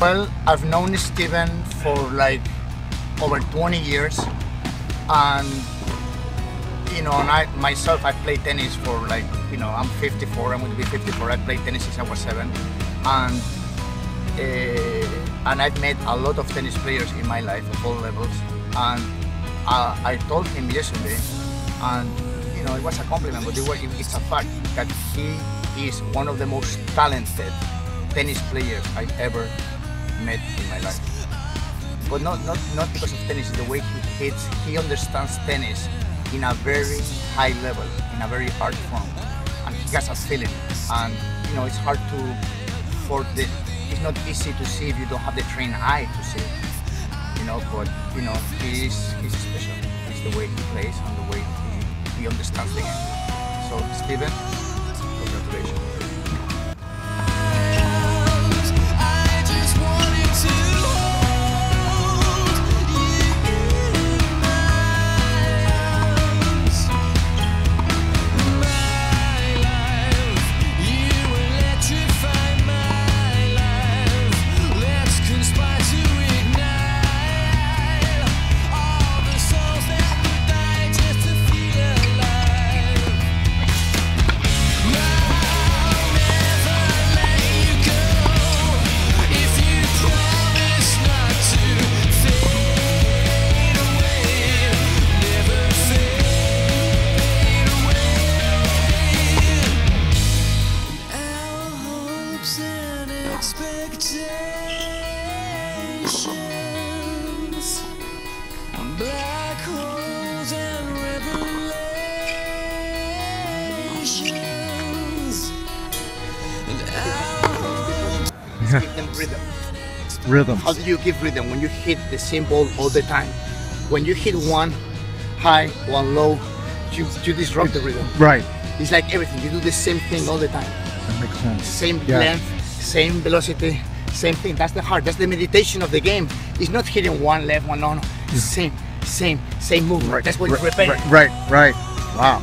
Well, I've known Steven for like over 20 years, and you know, and I myself I played tennis for like you know I'm 54. I'm going to be 54. I played tennis since I was seven, and uh, and I've met a lot of tennis players in my life of all levels, and uh, I told him yesterday, and you know it was a compliment, but it was, it's a fact that he is one of the most talented tennis players I've ever met in my life. But not, not, not because of tennis, the way he hits, he understands tennis in a very high level, in a very hard form. And he has a feeling. And you know, it's hard to, for the, it's not easy to see if you don't have the trained eye to see. You know, but you know, he's, he's special. It's the way he plays and the way he, he understands the game. So, Steven, hopes and expectations, black holes and revelations. Give them rhythm. Rhythm. How do you give rhythm when you hit the same ball all the time? When you hit one high, one low, you, you disrupt the rhythm. Right. It's like everything. You do the same thing all the time. That makes sense. Same Yeah. length, same velocity, same thing. That's the heart. That's the meditation of the game. It's not hitting one left, one no, no. Same, same, same movement. That's what it's Right, repetitive. right, right, right. Wow.